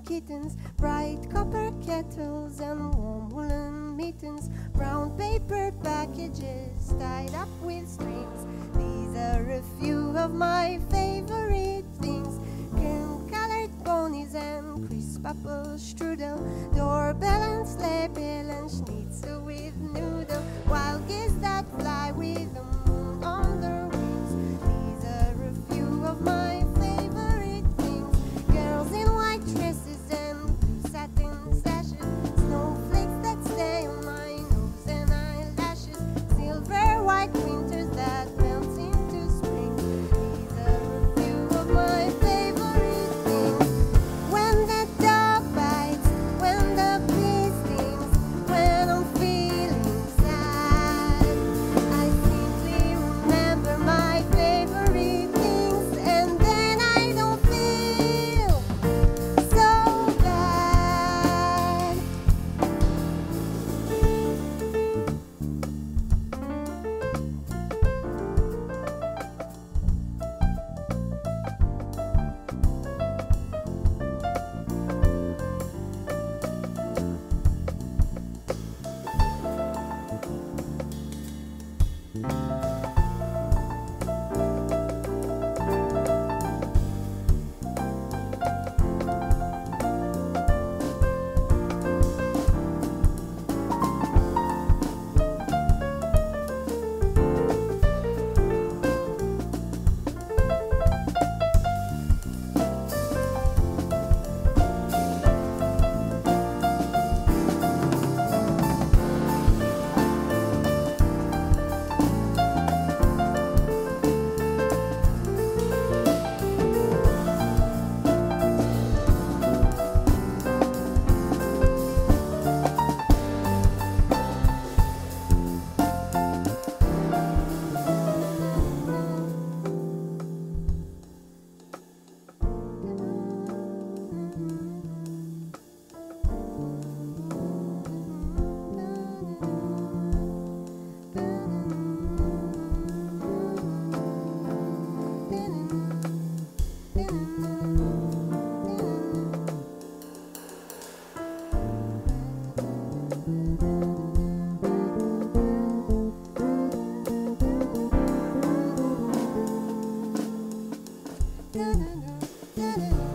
kittens, bright copper kettles and warm woolen mittens, brown paper packages tied up with strings. These are a few of my favorite things. Cream-colored ponies and crisp apple strudel, doorbell and sleigh bell and schnee. na na na na na